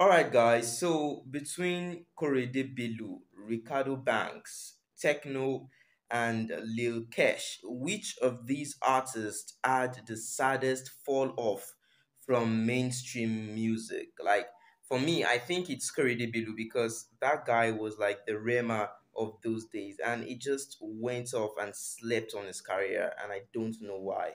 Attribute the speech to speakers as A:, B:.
A: All right, guys. So between Korede Bello, Reekado Banks, Tekno, and Lil Kesh, which of these artists had the saddest fall off from mainstream music? Like for me, I think it's Korede Bello because that guy was like the Rema of those days, and he just went off and slept on his career, and I don't know why.